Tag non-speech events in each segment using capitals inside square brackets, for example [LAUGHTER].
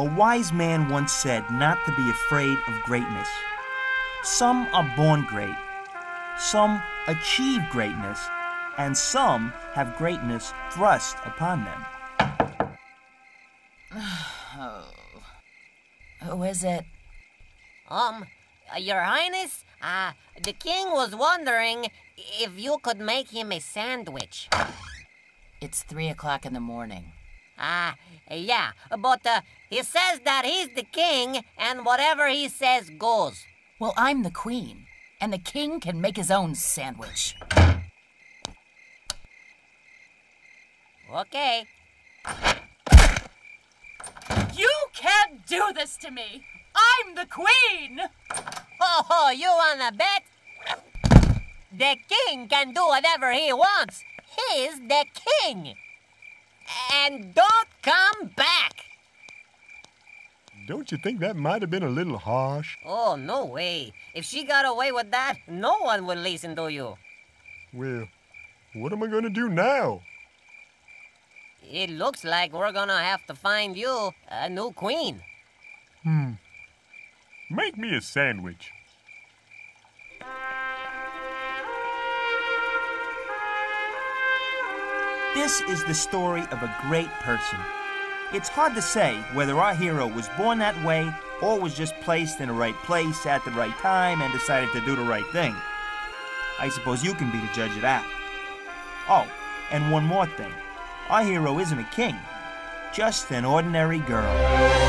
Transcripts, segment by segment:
A wise man once said not to be afraid of greatness. Some are born great, some achieve greatness, and some have greatness thrust upon them. Oh. [SIGHS] Who is it? Um, Your Highness, uh, the king was wondering if you could make him a sandwich. It's three o'clock in the morning. Ah, yeah, but uh, he says that he's the king, and whatever he says goes. Well, I'm the queen, and the king can make his own sandwich. Okay. You can't do this to me! I'm the queen! Oh, oh, you wanna bet? The king can do whatever he wants. He's the king. And don't come back. Don't you think that might have been a little harsh? Oh, no way. If she got away with that, no one would listen to you. Well, what am I going to do now? It looks like we're gonna have to find you a new queen. Hmm. Make me a sandwich. This is the story of a great person. It's hard to say whether our hero was born that way or was just placed in the right place at the right time and decided to do the right thing. I suppose you can be the judge of that. Oh, and one more thing. Our hero isn't a king, just an ordinary girl.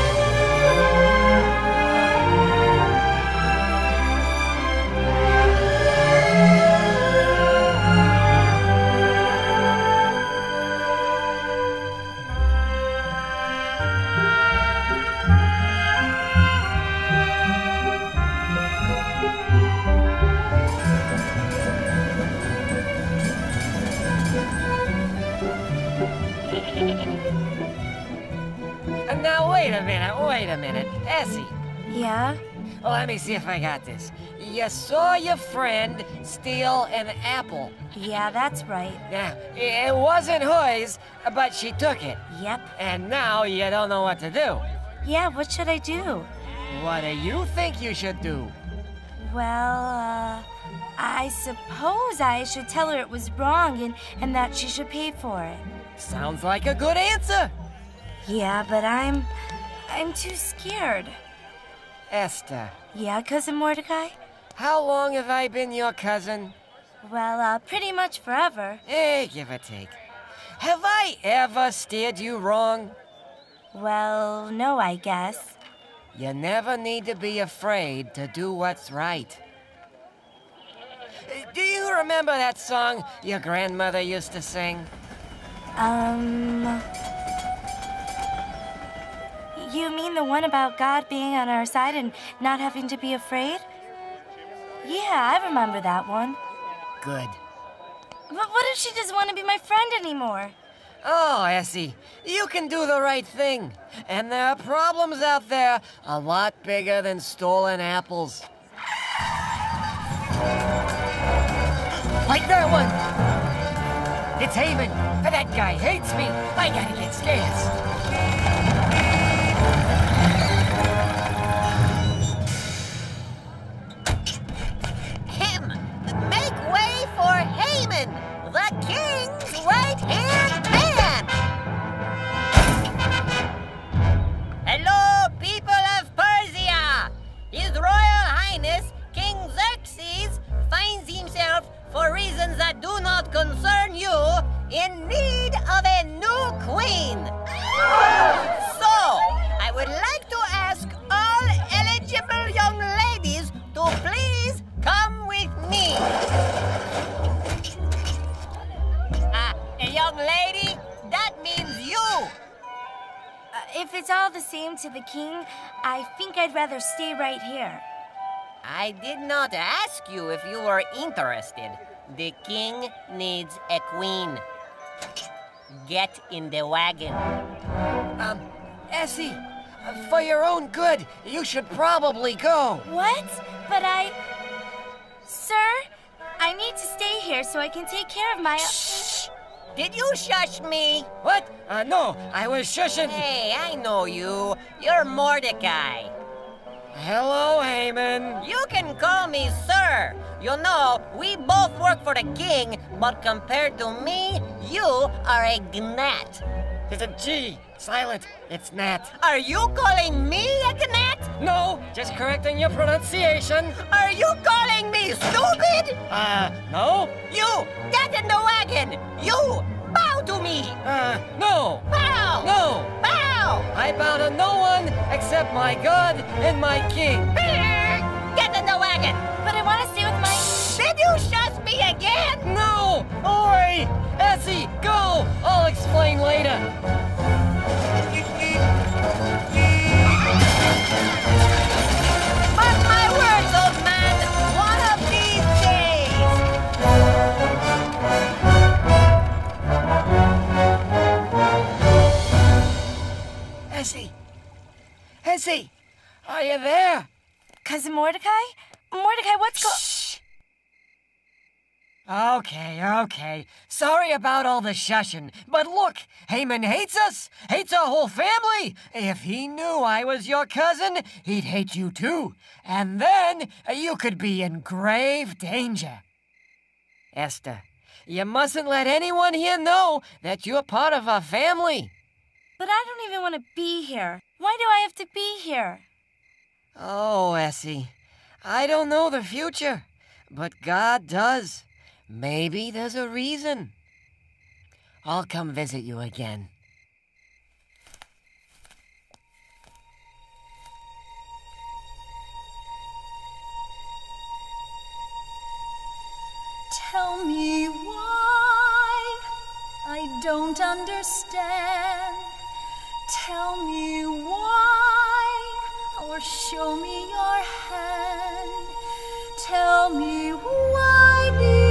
A minute, wait a minute. Essie, Yeah? well, let me see if I got this. You saw your friend steal an apple. Yeah, that's right. Now, it wasn't hers, but she took it. Yep. And now you don't know what to do. Yeah, what should I do? What do you think you should do? Well, uh, I suppose I should tell her it was wrong and, and that she should pay for it. Sounds like a good answer. Yeah, but I'm. I'm too scared. Esther, Yeah, Cousin Mordecai? how long have I been your cousin? Well, uh, pretty much forever. Eh, give or take. Have I ever steered you wrong? Well, no, I guess. You never need to be afraid to do what's right. Uh, Do you remember that song your grandmother used to sing? Um. You mean the one about God being on our side and not having to be afraid? Yeah, I remember that one. Good. But what if she doesn't want to be my friend anymore? Oh, Essie, you can do the right thing. And there are problems out there a lot bigger than stolen apples. Like that one! It's Haman. That guy hates me. I gotta get scarce. Concern you, in need of a new queen. So, I would like to ask all eligible young ladies to please come with me. Ah, a young lady? That means you. Uh, if it's all the same to the king, I think I'd rather stay right here. I did not ask you if you were interested. The king needs a queen. Get in the wagon. Um, Essie, for your own good, you should probably go. What? But I. Sir, I need to stay here so I can take care of my. Shh! did you shush me? What? Uh, no, I was shushing. Hey, I know you. You're Mordecai. Hello, Haman. You can call me sir. You know, we both work for the king, but compared to me, you are a gnat. It's a G. Silent. It's Nat. Are you calling me a gnat? No, just correcting your pronunciation. Are you calling me stupid? Uh, no? You, get in the wagon. You, bow to me. Uh, no. Bow. No. Bow. I bow to no one except my God and my King. Get in the wagon. But I want to stay with my. Did you shush me again? No! Oi! Essie, go! I'll explain later. Essie! Essie! Are you there? Cousin Mordecai? Mordecai, what's go. Shh! Okay, okay. Sorry about all the shushing, but look, Haman hates us, hates our whole family. If he knew I was your cousin, he'd hate you too. And then you could be in grave danger. Esther, you mustn't let anyone here know that you're part of our family. But I don't even want to be here. Why do I have to be here? Oh, Essie, I don't know the future, but God does. Maybe there's a reason. I'll come visit you again. Tell me why I don't understand. Tell me why, or show me your hand. Tell me why,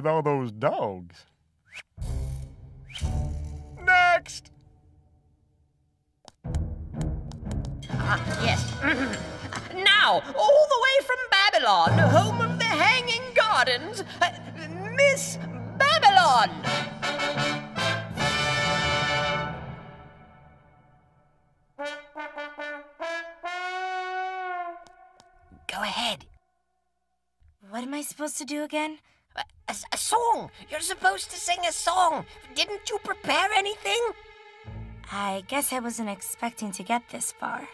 with all those dogs? Next! Uh, yes. [CLEARS THROAT] now, all the way from Babylon, home of the Hanging Gardens, uh, Miss Babylon. Go ahead. What am I supposed to do again? A, a- a song. You're supposed to sing a song. Didn't you prepare anything? I guess I wasn't expecting to get this far.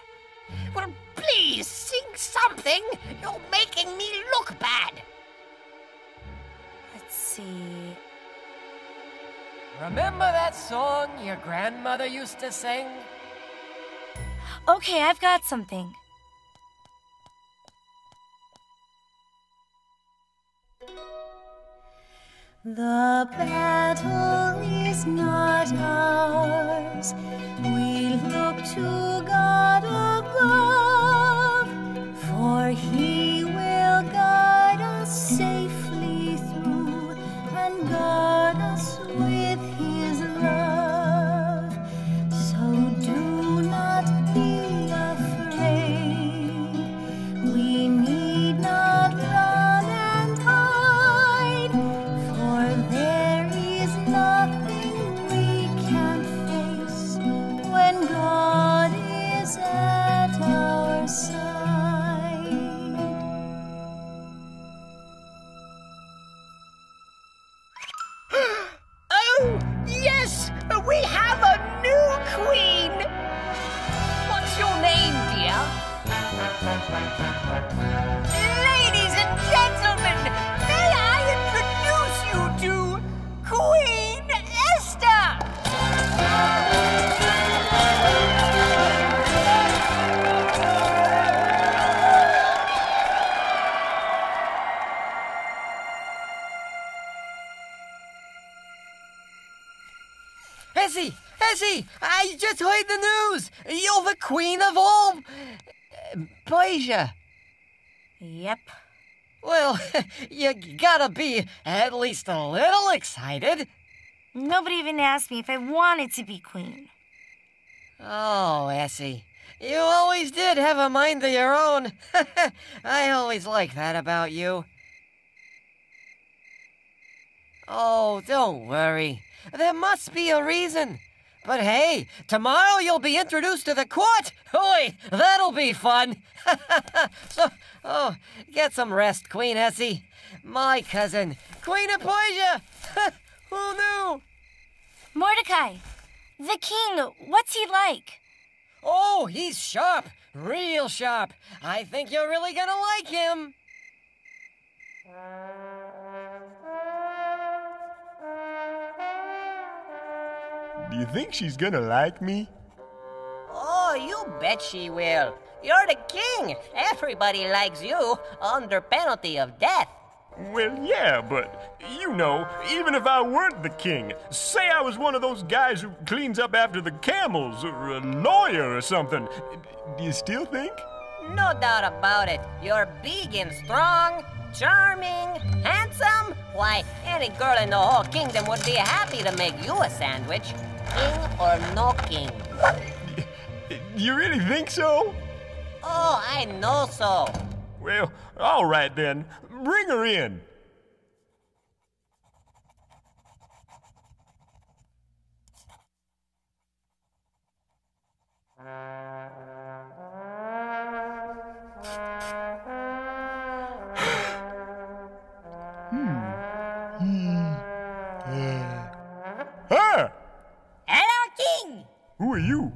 Well, please sing something. You're making me look bad. Let's see. Remember that song your grandmother used to sing? Okay, I've got something. The battle is not ours. We look to God above, for He gotta be at least a little excited. Nobody even asked me if I wanted to be queen. Oh, Essie, you always did have a mind of your own. [LAUGHS] I always like that about you. Oh, don't worry. There must be a reason. But hey, tomorrow you'll be introduced to the court. Oi, that'll be fun. so, [LAUGHS] oh, get some rest, Queen Essie. My cousin, Queen of Persia. [LAUGHS] Who knew? Mordecai, the king, what's he like? Oh, he's sharp, real sharp. I think you're really gonna like him. Do you think she's gonna like me? Oh, you bet she will. You're the king. Everybody likes you under penalty of death. Well, yeah, but you know, even if I weren't the king, say I was one of those guys who cleans up after the camels, or a lawyer or something, do you still think? No doubt about it. You're big and strong, charming, handsome. Why, any girl in the whole kingdom would be happy to make you a sandwich. King or no king. You really think so? Oh, I know so. Well, all right then. Bring her in. [SIGHS] Hmm. Hmm. Hello, King! Who are you?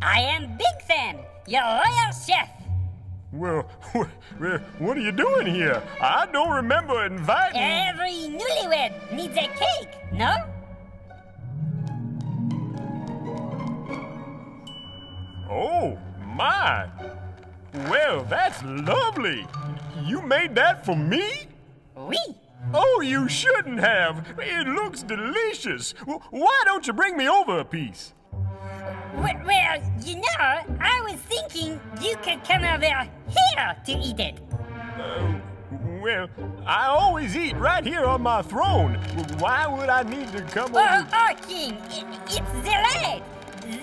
I am Big Fan, your royal chef. Well, what are you doing here? I don't remember inviting. Every newlywed needs a cake, no? Oh, my. Well, that's lovely. You made that for me? Oui. Oh, you shouldn't have. It looks delicious. Why don't you bring me over a piece? Well, well, you know, I was thinking you could come over here to eat it. Uh, well, I always eat right here on my throne. Why would I need to come Oh, over? oh, King, i- it's the light.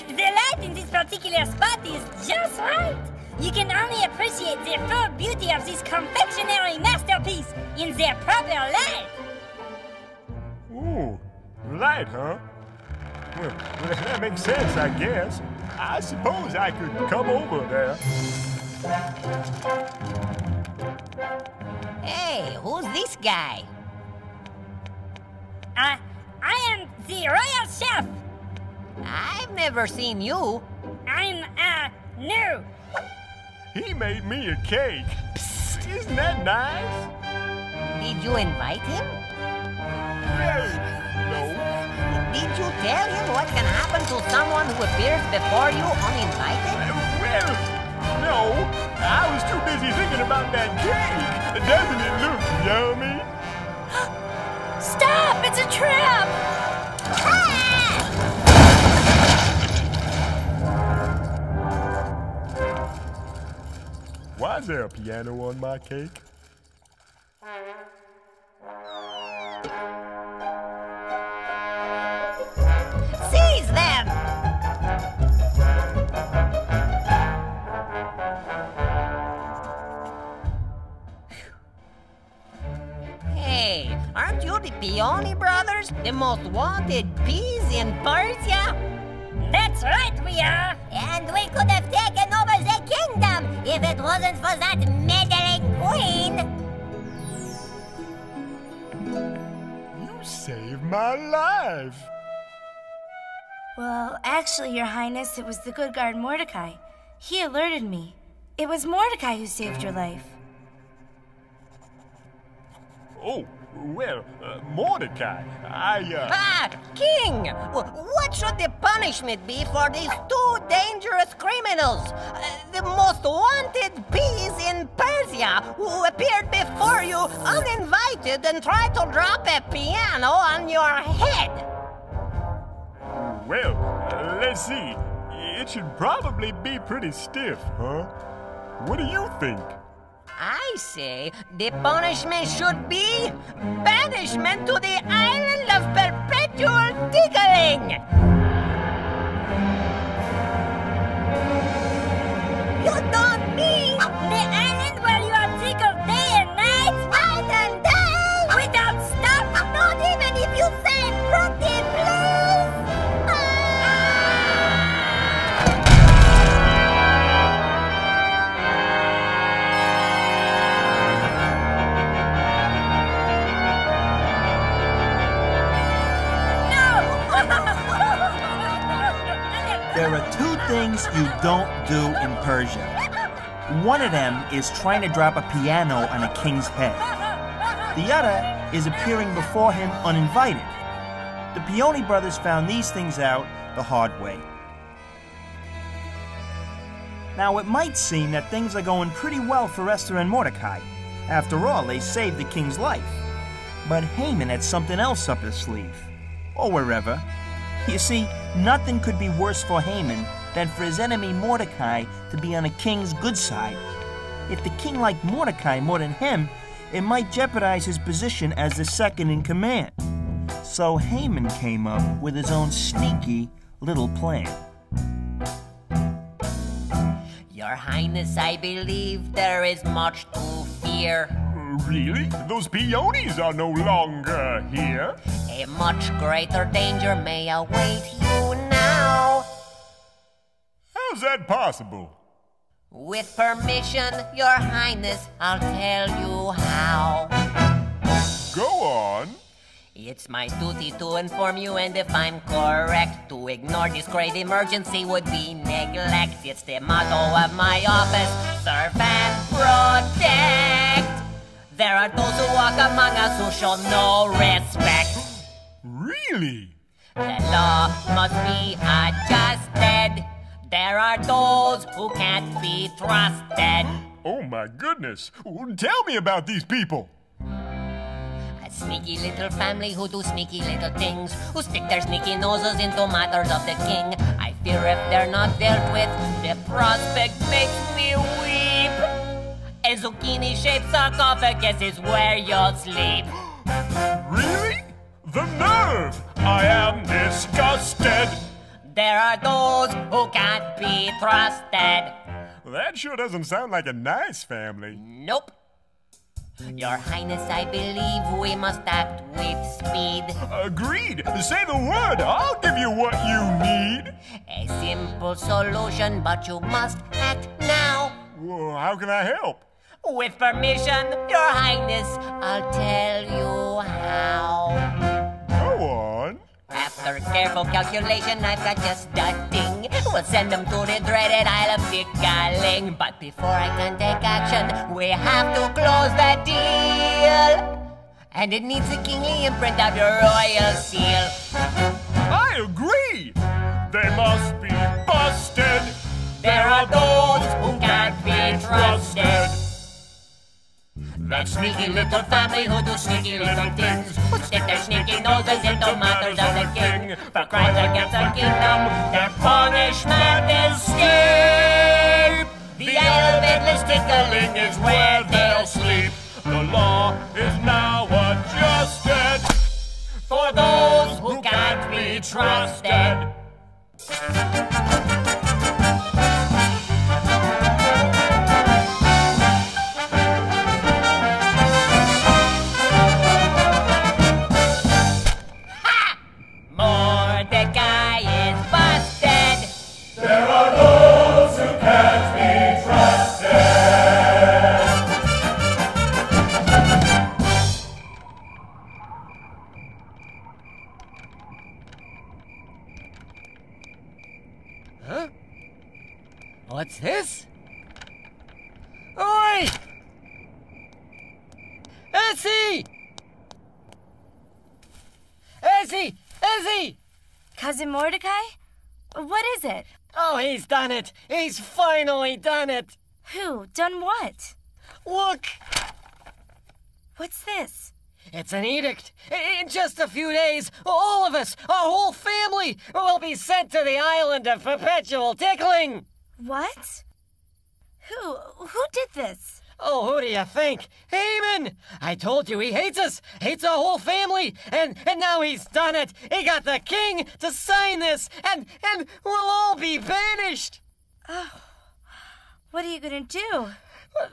The light in this particular spot is just right. You can only appreciate the full beauty of this confectionery masterpiece in their proper light. Ooh, light, huh? Well, [LAUGHS] that makes sense, I guess. I suppose I could come over there. Hey, who's this guy? Uh, I am the royal chef. I've never seen you. I'm, uh, new. He made me a cake. Isn't that nice? Did you invite him? No. Did you tell him what can happen to someone who appears before you uninvited? Uh, well, no. I was too busy thinking about that cake. Doesn't it look yummy? [GASPS] Stop! It's a trap! Why is there a piano on my cake? The Peony brothers? The most wanted peas in Persia? That's right, we are. And we could have taken over the kingdom if it wasn't for that meddling queen. You saved my life. Well, actually, Your Highness, it was the good guard Mordecai. He alerted me. It was Mordecai who saved your life. Oh, well, uh, Mordecai, I, uh. Ah, King! What should the punishment be for these two dangerous criminals? Uh, the most wanted bees in Persia who appeared before you uninvited and tried to drop a piano on your head. Well, let's see. It should probably be pretty stiff, huh? What do you think? I say the punishment should be banishment to the island of perpetual tickling. Do in Persia. One of them is trying to drop a piano on a king's head. The other is appearing before him uninvited. The Peony brothers found these things out the hard way. Now, it might seem that things are going pretty well for Esther and Mordecai. After all, they saved the king's life. But Haman had something else up his sleeve. Or wherever. You see, nothing could be worse for Haman than for his enemy Mordecai to be on a king's good side. If the king liked Mordecai more than him, it might jeopardize his position as the second in command. So Haman came up with his own sneaky little plan. Your Highness, I believe there is much to fear. Really? Those peonies are no longer here? A much greater danger may await you now. How's that possible? With permission, Your Highness, I'll tell you how. Go on. It's my duty to inform you, and if I'm correct, to ignore this great emergency would be neglect. It's the motto of my office serve and protect. There are those who walk among us who show no respect. Really? The law must be adjusted. There are those who can't be trusted. Oh my goodness. Tell me about these people. A sneaky little family who do sneaky little things, who stick their sneaky noses into matters of the king. I fear if they're not dealt with, the prospect makes me weep. A zucchini shaped sarcophagus is where you'll sleep. [GASPS] Really? The nerve! I am disgusted. There are those who can't be trusted. That sure doesn't sound like a nice family. Nope. Your Highness, I believe we must act with speed. Agreed. Say the word. I'll give you what you need. A simple solution, but you must act now. Well, how can I help? With permission, Your Highness, I'll tell you how. After careful calculation, I've got just a thing. We'll send them to the dreaded Isle of Tickling. But before I can take action, we have to close the deal. And it needs a kingly imprint of your royal seal. I agree. They must be busted. There are those who can't be trusted. That sneaky little family who do sneaky little things, who stick their sneaky noses into matters of the king. For crimes against the kingdom, their punishment is steep. The Endless Tickling is where they'll sleep. The law is now adjusted For those who can't be trusted. Finally done it! Who? Done what? Look! What's this? It's an edict. In just a few days, all of us, our whole family, will be sent to the island of perpetual tickling. What? Who? Who did this? Oh, who do you think? Haman! I told you he hates us, hates our whole family, and and now he's done it. He got the king to sign this, and and we'll all be banished. Oh, what are you gonna do?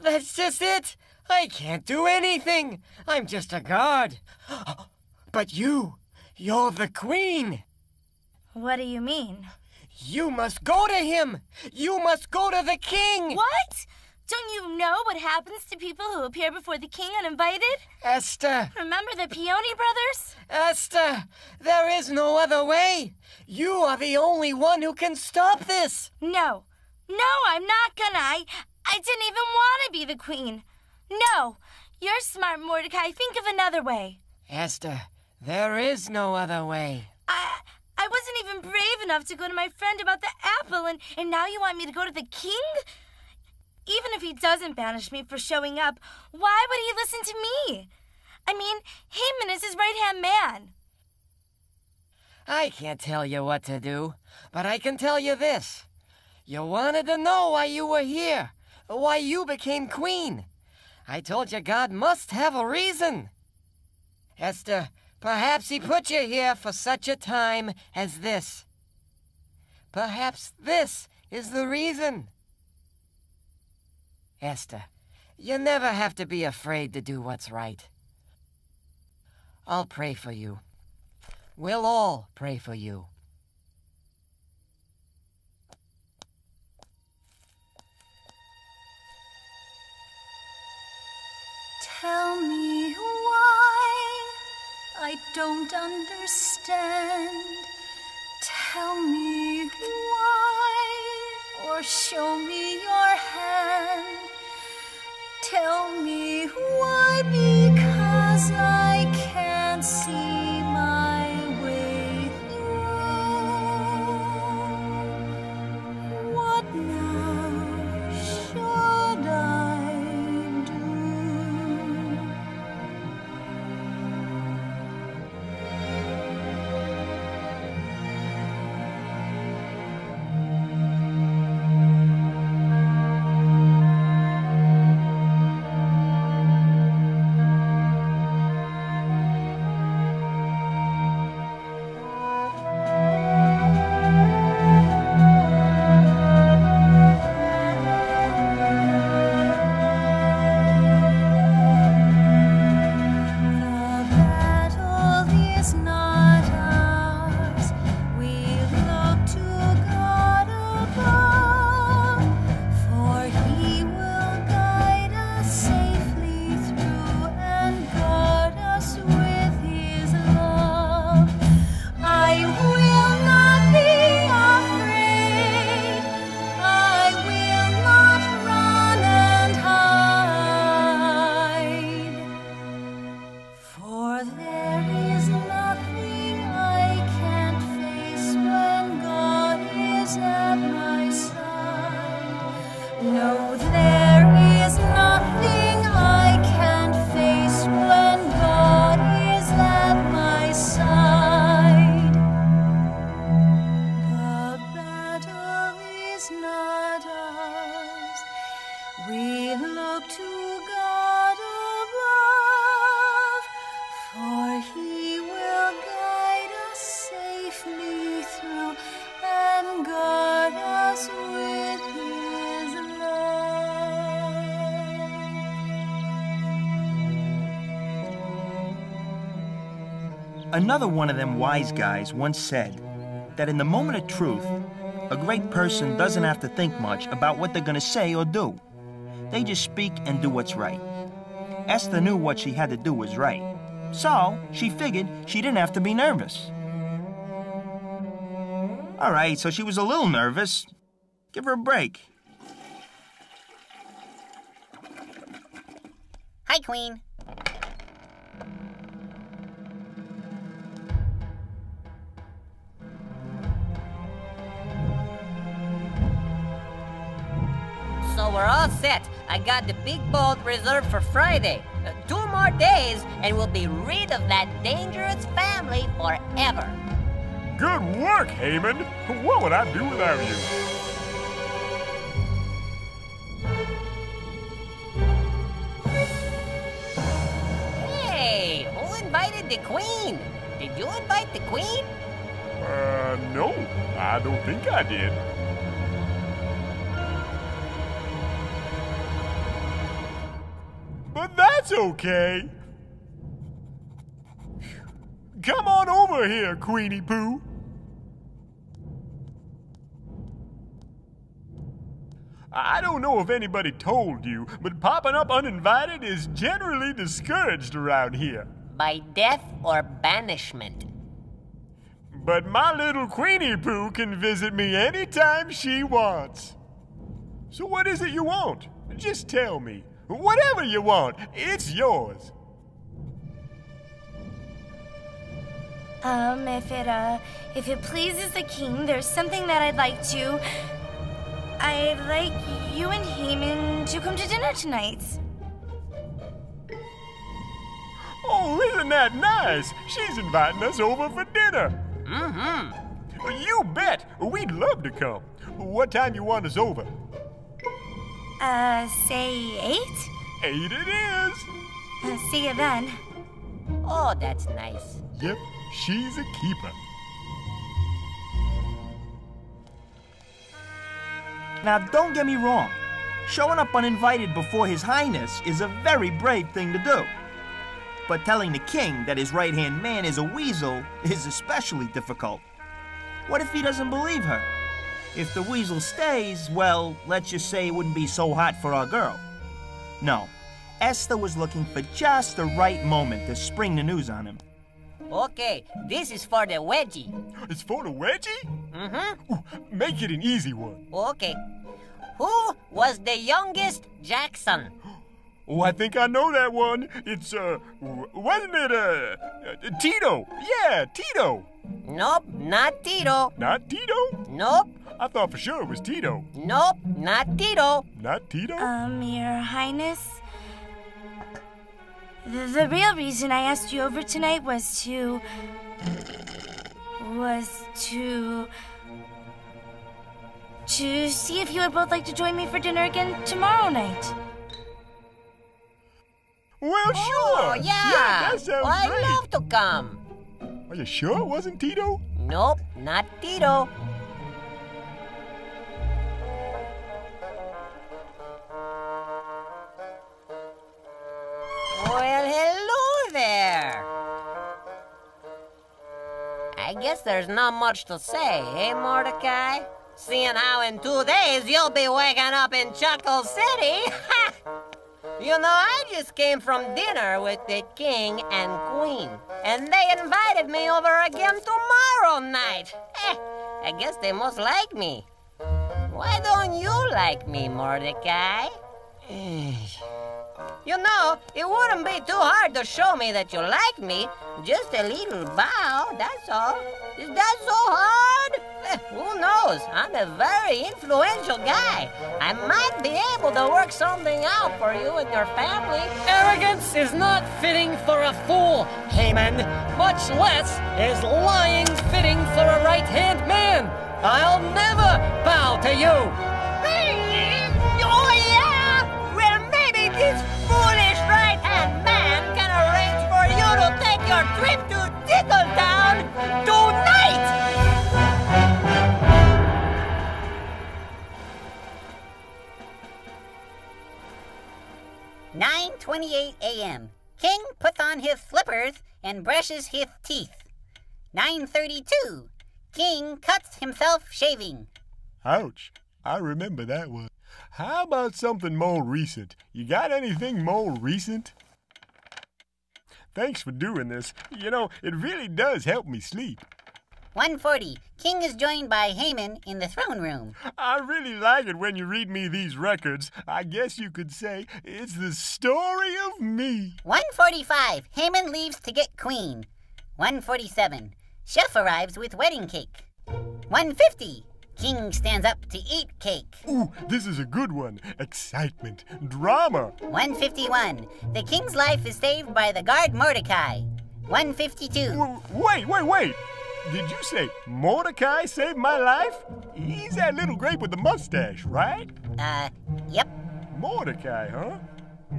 That's just it. I can't do anything. I'm just a guard. [GASPS] But you, you're the queen. What do you mean? You must go to him. You must go to the king. What? Don't you know what happens to people who appear before the king uninvited? Esther. Remember the Peony brothers? Esther, there is no other way. You are the only one who can stop this. No. No, I'm not gonna. I, I didn't even want to be the queen. No. You're smart, Mordecai. Think of another way. Esther, there is no other way. I I wasn't even brave enough to go to my friend about the apple, and, and now you want me to go to the king? Even if he doesn't banish me for showing up, why would he listen to me? I mean, Haman is his right hand man. I can't tell you what to do, but I can tell you this. You wanted to know why you were here, why you became queen. I told you God must have a reason. Esther, perhaps he put you here for such a time as this. Perhaps this is the reason. Esther, you never have to be afraid to do what's right. I'll pray for you. We'll all pray for you. Tell me why I don't understand. Tell me why, or show me your hand. Tell me why, because I can't see Another one of them wise guys once said that in the moment of truth, a great person doesn't have to think much about what they're going to say or do. They just speak and do what's right. Esther knew what she had to do was right. So, she figured she didn't have to be nervous. All right, so she was a little nervous. Give her a break. Hi, Queen. All set. I got the big boat reserved for Friday. Uh, two more days, and we'll be rid of that dangerous family forever. Good work, Haman. What would I do without you? Hey, who invited the queen? Did you invite the queen? Uh, no, I don't think I did. That's okay. Come on over here, Queenie Pooh. I don't know if anybody told you, but popping up uninvited is generally discouraged around here. By death or banishment? But my little Queenie Pooh can visit me anytime she wants. So what is it you want? Just tell me. Whatever you want, it's yours. Um, if it, uh, if it pleases the king, there's something that I'd like to. I'd like you and Haman to come to dinner tonight. Oh, isn't that nice? She's inviting us over for dinner. Mm-hmm. You bet. We'd love to come. What time you want us over? Uh, say eight? Eight it is. Uh, see you then. Oh, that's nice. Yep, she's a keeper. Now, don't get me wrong. Showing up uninvited before His Highness is a very brave thing to do. But telling the king that his right hand man is a weasel is especially difficult. What if he doesn't believe her? If the weasel stays, well, let's just say it wouldn't be so hot for our girl. No, Esther was looking for just the right moment to spring the news on him. Okay, this is for the wedgie. It's for the wedgie? Mm-hmm. Ooh, make it an easy one. Okay. Who was the youngest Jackson? Oh, I think I know that one. It's, uh, wasn't it, uh, uh, Tito? Yeah, Tito. Nope, not Tito. Not Tito? Nope, I thought for sure it was Tito. nope, not Tito. Not Tito? Um, Your Highness? The, the real reason I asked you over tonight was to. was to. to see if you would both like to join me for dinner again tomorrow night. well, sure. Oh, yeah. that sounds Well, I'd great. love to come. Are you sure it wasn't Tito? Nope, not Tito. Guess there's not much to say, eh, Mordecai? Seeing how in two days you'll be waking up in Chuckle City. [LAUGHS] you know, I just came from dinner with the king and queen, and they invited me over again tomorrow night. Eh, I guess they must like me. Why don't you like me, Mordecai? [SIGHS] You know, it wouldn't be too hard to show me that you like me. Just a little bow, that's all. Is that so hard? Eh, who knows? I'm a very influential guy. I might be able to work something out for you and your family. Arrogance is not fitting for a fool, Haman. Much less is lying fitting for a right hand man. I'll never bow to you. Oh, and brushes his teeth. 9:32. King cuts himself shaving. Ouch. I remember that one. How about something more recent? You got anything more recent? Thanks for doing this. You know, it really does help me sleep. 1:40. King is joined by Haman in the throne room. I really like it when you read me these records. I guess you could say it's the story of me. 145. Haman leaves to get queen. 147. Chef arrives with wedding cake. 150. King stands up to eat cake. Ooh, this is a good one. Excitement, drama. 151. The king's life is saved by the guard Mordecai. 152. W- wait, wait, wait. Did you say Mordecai saved my life? He's that little grape with the mustache, right? Uh, yep. Mordecai, huh?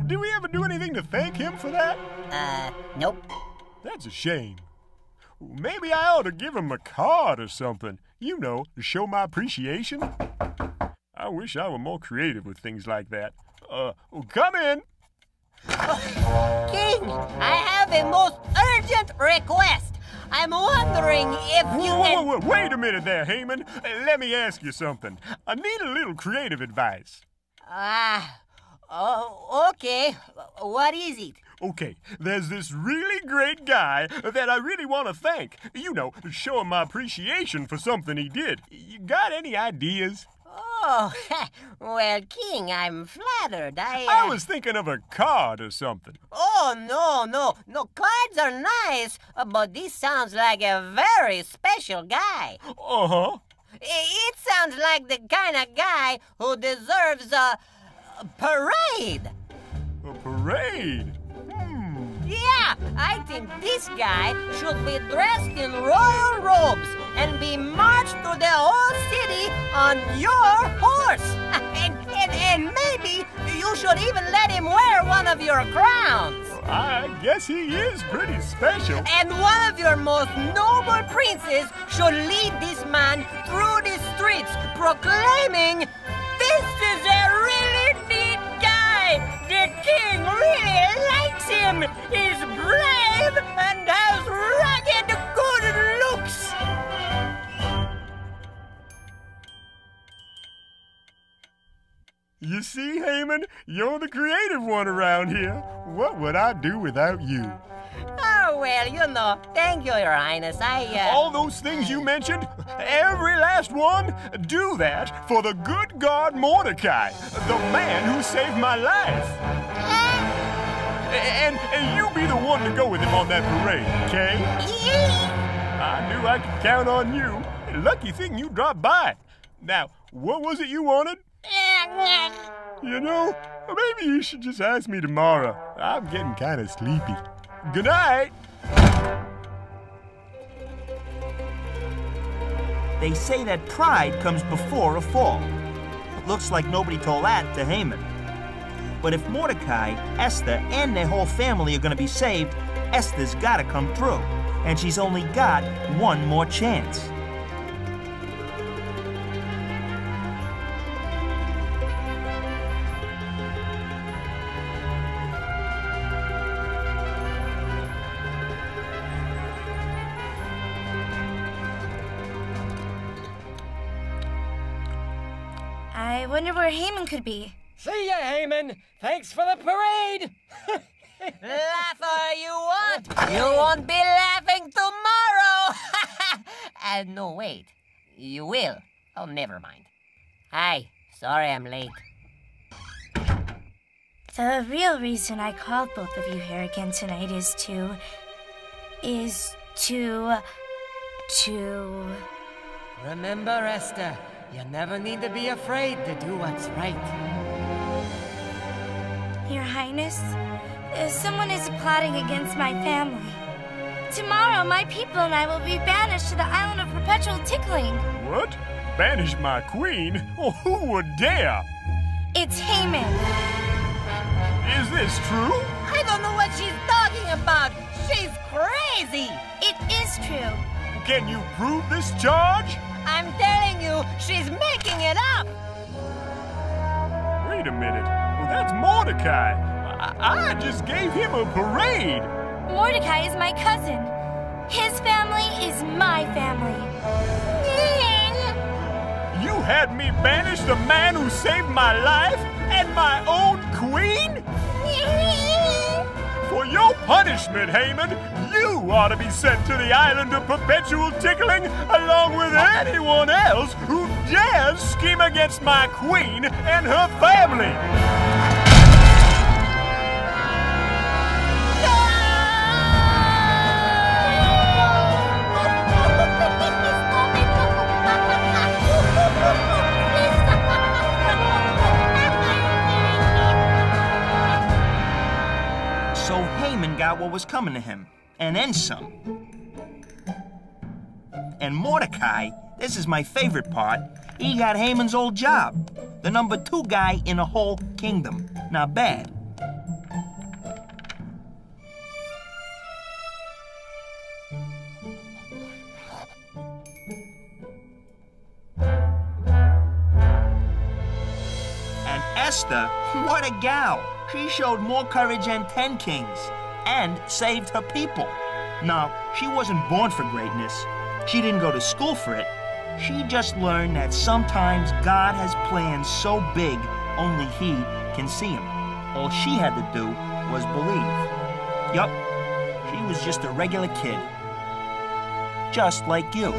Did we ever do anything to thank him for that? Uh, nope. That's a shame. Maybe I ought to give him a card or something, you know, to show my appreciation. I wish I were more creative with things like that. Uh, come in. King, I have a most urgent request. I'm wondering if you Whoa, whoa, can. whoa, wait a minute there, Haman. Uh, Let me ask you something. I need a little creative advice. Ah, oh, okay. What is it? Okay, there's this really great guy that I really want to thank. You know, show him my appreciation for something he did. You got any ideas? Oh, [LAUGHS] well, King, I'm flattered. I. Uh... I was thinking of a card or something. Oh, no, no. No, cards are nice, uh, but this sounds like a very special guy. Uh huh. It sounds like the kind of guy who deserves a, a parade. A parade? Yeah, I think this guy should be dressed in royal robes and be marched through the whole city on your horse. [LAUGHS] and, and, and maybe you should even let him wear one of your crowns. I guess he is pretty special. And one of your most noble princes should lead this man through the streets proclaiming, This is a really neat guy! The king really likes him! He's brave and You see, Haman, you're the creative one around here. What would I do without you? Oh, well, you know, thank you, Your Highness. I, uh... All those things you mentioned, every last one, do that for the good God Mordecai, the man who saved my life. And, and you be the one to go with him on that parade, okay? I knew I could count on you. Lucky thing you dropped by. Now, what was it you wanted? You know, maybe you should just ask me tomorrow. I'm getting kind of sleepy. Good night. They say that pride comes before a fall. Looks like nobody told that to Haman. But if Mordecai, Esther, and their whole family are going to be saved, Esther's got to come through. And she's only got one more chance. Could be. See ya, Haman. Thanks for the parade. Laugh all you want. You won't be laughing tomorrow. [LAUGHS] and no, wait. You will. Oh, never mind. Hi. Sorry I'm late. The real reason I called both of you here again tonight is to. is to. to. Remember, Esther, you never need to be afraid to do what's right. Your Highness, uh, someone is plotting against my family. Tomorrow, my people and I will be banished to the island of perpetual tickling. What? Banish my queen? Oh, who would dare? It's Haman. Is this true? I don't know what she's talking about. She's crazy. It is true. Can you prove this charge? I'm telling you, she's making it up. Wait a minute. Well, that's Mordecai. I, I just gave him a parade. Mordecai is my cousin. His family is my family. You had me banish the man who saved my life and my own queen? [LAUGHS] For your punishment, Haman, you ought to be sent to the island of perpetual tickling along with anyone else who dares scheme against my queen and her family. Out what was coming to him, and then some. And Mordecai, this is my favorite part, he got Haman's old job. The number two guy in the whole kingdom. Not bad. And Esther, what a gal! She showed more courage than ten kings and saved her people. Now, she wasn't born for greatness. She didn't go to school for it. She just learned that sometimes God has plans so big only He can see them. All she had to do was believe. Yup, she was just a regular kid. Just like you.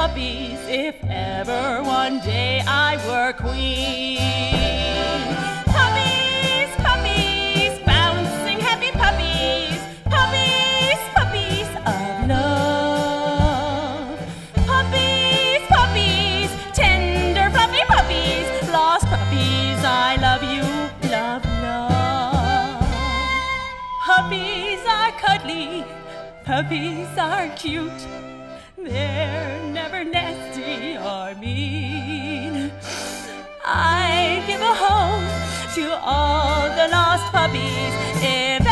Puppies if ever one day I were queen. Puppies, puppies, bouncing happy puppies, puppies, puppies of love. Puppies, puppies, tender fluffy puppies, lost puppies, I love you, love, love. Puppies are cuddly, puppies are cute. They're mean. I give a home to all the lost puppies